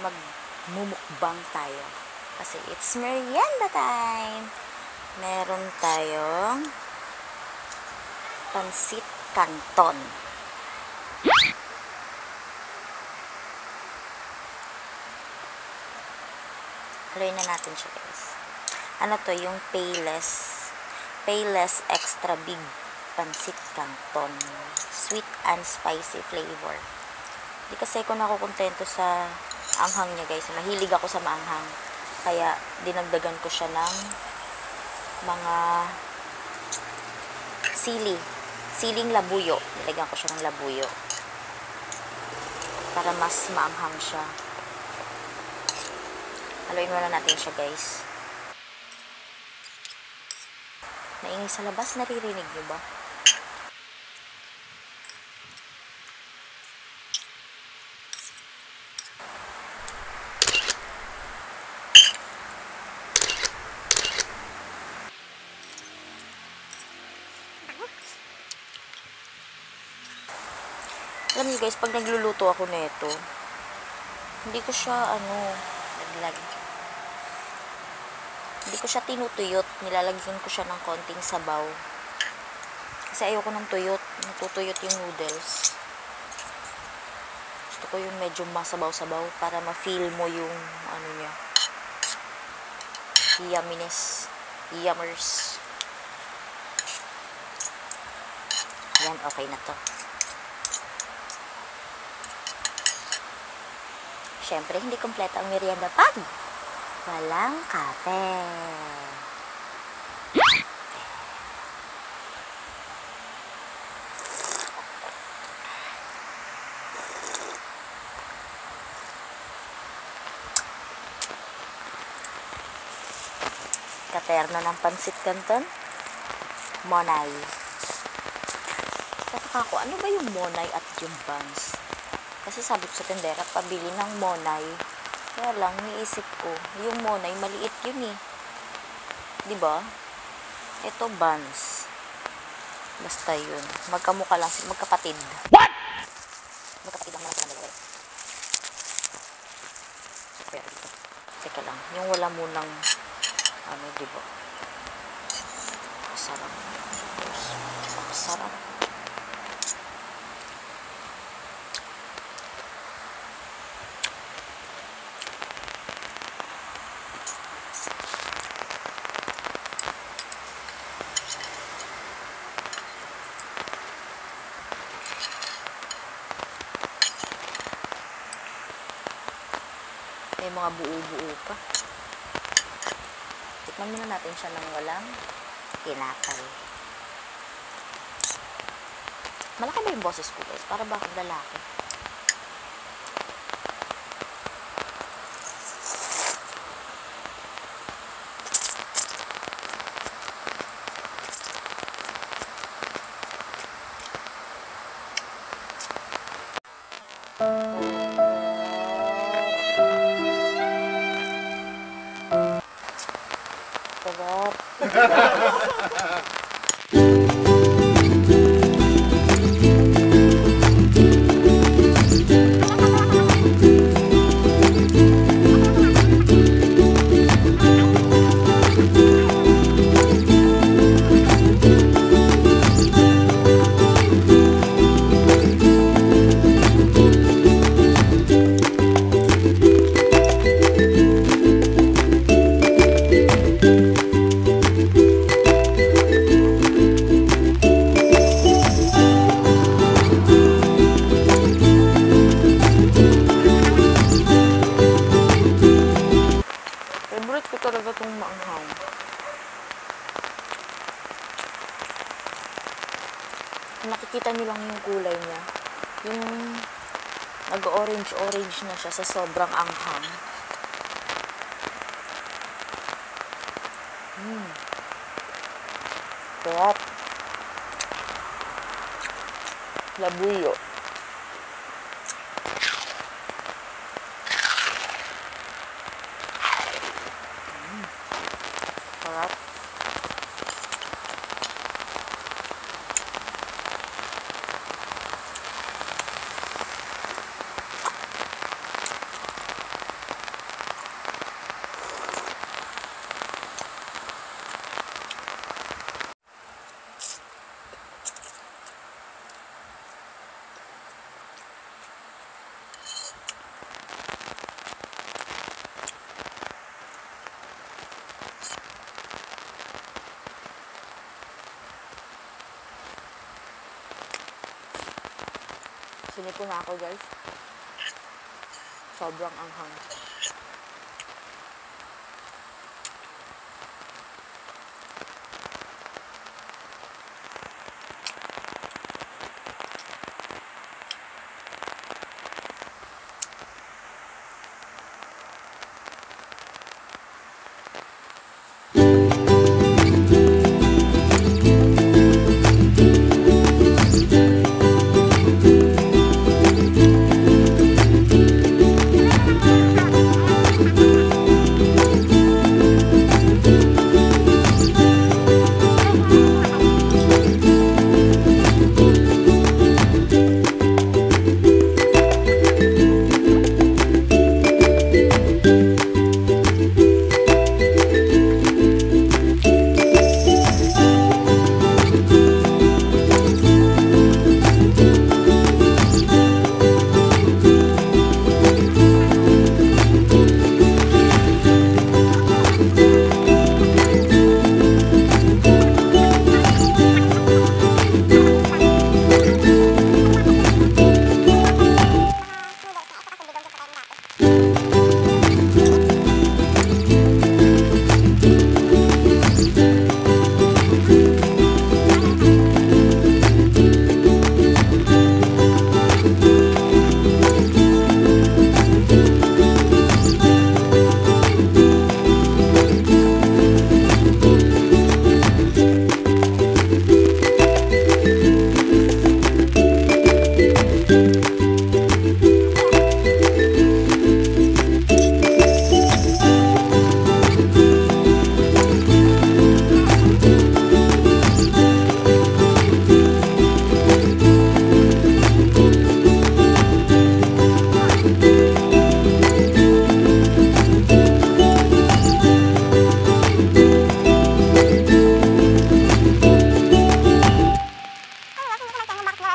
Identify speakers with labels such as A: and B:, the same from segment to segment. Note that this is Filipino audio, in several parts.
A: magmumukbang tayo. Kasi it's merienda time. Meron tayong pansit canton. Haluin na natin siya guys. Ano to, yung payless. Payless extra big pansit canton. Sweet and spicy flavor. Hindi kasi ako nakukontento sa anghang niya guys. Mahilig ako sa maanghang. Kaya dinagdagan ko siya ng mga sili. Siling labuyo. Nilagyan ko siya ng labuyo. Para mas maanghang siya. Haluin muna natin siya guys. Naingay sa labas, naririnig niyo ba? Alam niyo guys, pag nagluluto ako nito, hindi ko siya ano, naglag. Hindi ko siya tinutuyot, nilalagyan ko siya ng konting sabaw. Kasi ayoko ng tuyot, natutuyot yung noodles. Gusto ko yung medyo masabaw-sabaw para ma-feel mo yung ano niya. Yumminess. Yummers. Yan, okay na to. Siyempre, hindi kompleto ang merienda pag walang kape. Katerno ng pansit canton. Monay. Tataka ko, ano ba yung monay at yung buns? Kasi sabi ko sa tendera, pabili ng monay. Kaya lang, niisip ko, yung monay, maliit yun eh. Di ba? Ito, buns. Basta yun. Magkamukha lang, sila, magkapatid. What? Magkapatid lang mga kanila. Super. Teka lang, yung wala munang, ano, di ba? Masarap. Masarap. Mga buo-buo pa. Tikman muna natin siya ng walang kinakal. Malaki ba yung boses ko guys? Para ba akong lalaki? Yung kulay niya. Yung nag-orange-orange na siya sa sobrang anghang. Mm. Sarap. Labuyo. Sarap. Siniko na ako guys. Sobrang anghang.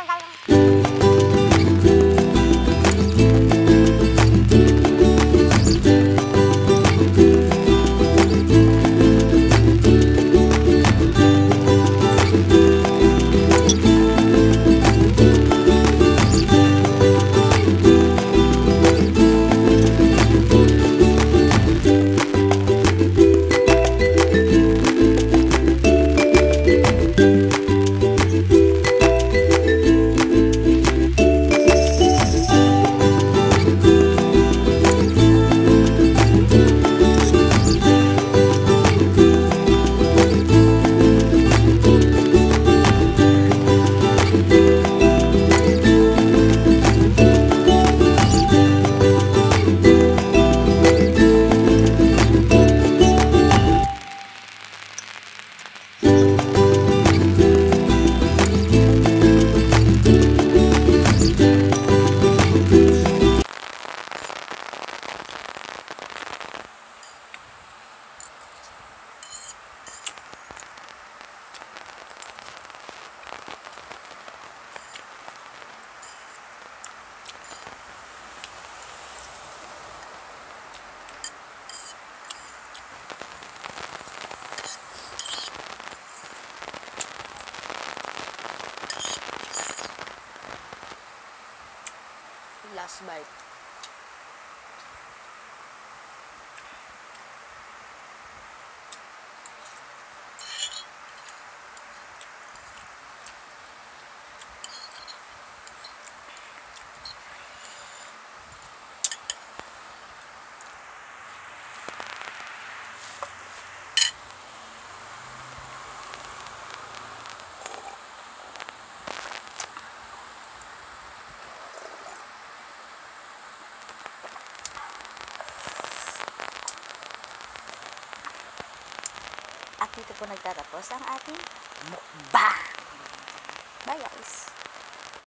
A: không không At dito po nagtatapos ang ating mukbang. Bye guys!